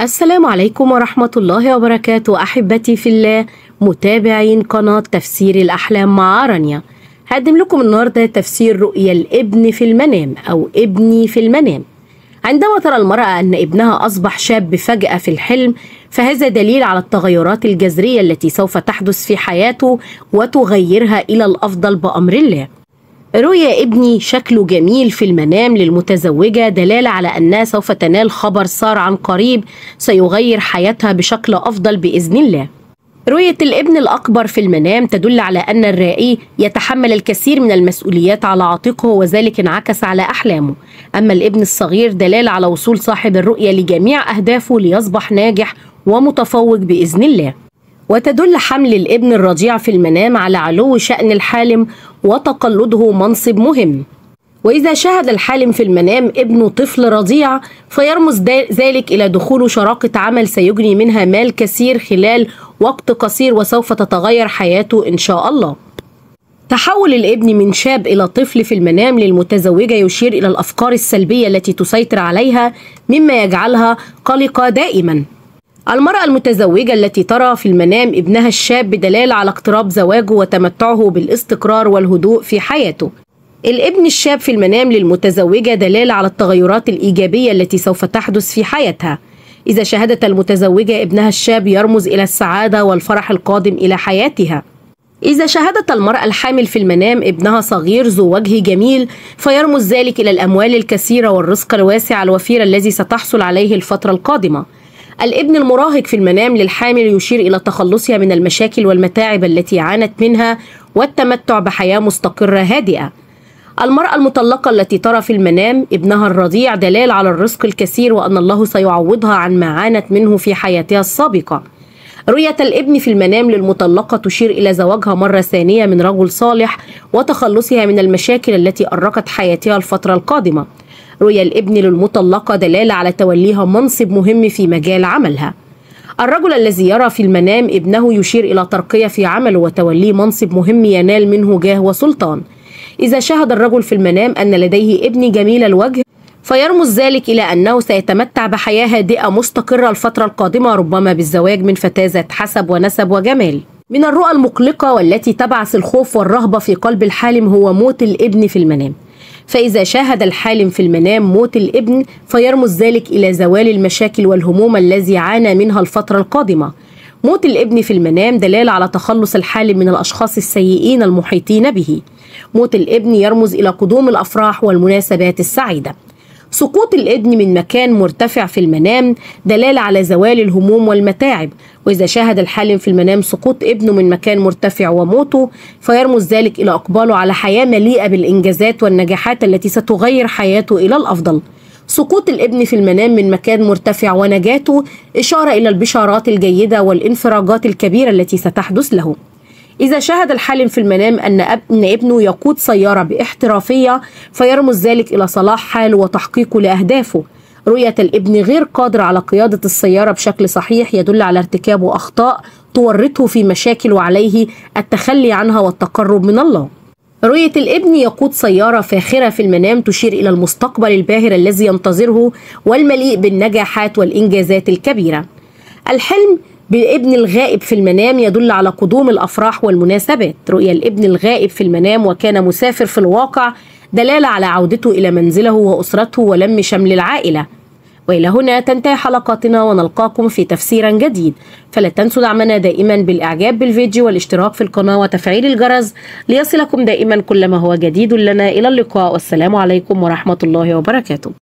السلام عليكم ورحمة الله وبركاته أحبتي في الله متابعين قناة تفسير الأحلام مع رانيا. هقدم لكم النهاردة تفسير رؤيا الابن في المنام أو ابني في المنام. عندما ترى المرأة أن ابنها أصبح شاب فجأة في الحلم فهذا دليل على التغيرات الجذرية التي سوف تحدث في حياته وتغيرها إلى الأفضل بأمر الله. رؤيا ابني شكله جميل في المنام للمتزوجة دلالة على أنها سوف تنال خبر صار عن قريب سيغير حياتها بشكل أفضل بإذن الله. رؤية الابن الأكبر في المنام تدل على أن الرائي يتحمل الكثير من المسؤوليات على عاتقه وذلك انعكس على أحلامه. أما الابن الصغير دلالة على وصول صاحب الرؤية لجميع أهدافه ليصبح ناجح ومتفوق بإذن الله. وتدل حمل الابن الرضيع في المنام على علو شأن الحالم وتقلده منصب مهم. وإذا شاهد الحالم في المنام ابنه طفل رضيع فيرمز ذلك إلى دخول شراكة عمل سيجني منها مال كثير خلال وقت قصير وسوف تتغير حياته إن شاء الله. تحول الابن من شاب إلى طفل في المنام للمتزوجة يشير إلى الأفكار السلبية التي تسيطر عليها مما يجعلها قلقة دائما. المرأة المتزوجة التي ترى في المنام ابنها الشاب دلالة على اقتراب زواجه وتمتعه بالاستقرار والهدوء في حياته. الابن الشاب في المنام للمتزوجة دلالة على التغيرات الإيجابية التي سوف تحدث في حياتها. إذا شاهدت المتزوجة ابنها الشاب يرمز إلى السعادة والفرح القادم إلى حياتها. إذا شاهدت المرأة الحامل في المنام ابنها صغير ذو وجه جميل فيرمز ذلك إلى الأموال الكثيرة والرزق الواسع الوفير الذي ستحصل عليه الفترة القادمة. الابن المراهق في المنام للحامل يشير إلى تخلصها من المشاكل والمتاعب التي عانت منها والتمتع بحياة مستقرة هادئة. المرأة المطلقة التي ترى في المنام ابنها الرضيع دلال على الرزق الكثير وأن الله سيعوضها عن ما عانت منه في حياتها السابقة. رؤية الابن في المنام للمطلقة تشير إلى زواجها مرة ثانية من رجل صالح وتخلصها من المشاكل التي أرقت حياتها الفترة القادمة. رؤيا الابن للمطلقة دلالة على توليها منصب مهم في مجال عملها. الرجل الذي يرى في المنام ابنه يشير إلى ترقية في عمله وتوليه منصب مهم ينال منه جاه وسلطان. إذا شاهد الرجل في المنام أن لديه ابن جميل الوجه فيرمز ذلك إلى أنه سيتمتع بحياة هادئة مستقرة الفترة القادمة ربما بالزواج من فتاة ذات حسب ونسب وجمال. من الرؤى المقلقة والتي تبعث الخوف والرهبة في قلب الحالم هو موت الابن في المنام. فإذا شاهد الحالم في المنام موت الابن فيرمز ذلك إلى زوال المشاكل والهموم الذي عانى منها الفترة القادمة. موت الابن في المنام دلالة على تخلص الحالم من الأشخاص السيئين المحيطين به. موت الابن يرمز إلى قدوم الأفراح والمناسبات السعيدة. سقوط الابن من مكان مرتفع في المنام دلالة على زوال الهموم والمتاعب. وإذا شاهد الحالم في المنام سقوط ابنه من مكان مرتفع وموته فيرمز ذلك إلى إقباله على حياة مليئة بالإنجازات والنجاحات التي ستغير حياته إلى الأفضل. سقوط الابن في المنام من مكان مرتفع ونجاته إشارة إلى البشارات الجيدة والانفراجات الكبيرة التي ستحدث له. إذا شاهد الحالم في المنام أن أن ابنه يقود سيارة باحترافية فيرمز ذلك إلى صلاح حاله وتحقيقه لأهدافه. رؤية الابن غير قادر على قيادة السيارة بشكل صحيح يدل على ارتكابه أخطاء تورطه في مشاكل وعليه التخلي عنها والتقرب من الله. رؤية الابن يقود سيارة فاخرة في المنام تشير إلى المستقبل الباهر الذي ينتظره والمليء بالنجاحات والإنجازات الكبيرة. الحلم بالابن الغائب في المنام يدل على قدوم الأفراح والمناسبات. رؤيا الابن الغائب في المنام وكان مسافر في الواقع دلالة على عودته إلى منزله وأسرته ولم شمل العائلة. وإلى هنا تنتهي حلقاتنا ونلقاكم في تفسير جديد. فلا تنسوا دعمنا دائما بالإعجاب بالفيديو والاشتراك في القناة وتفعيل الجرس ليصلكم دائما كل ما هو جديد. لنا إلى اللقاء. والسلام عليكم ورحمة الله وبركاته.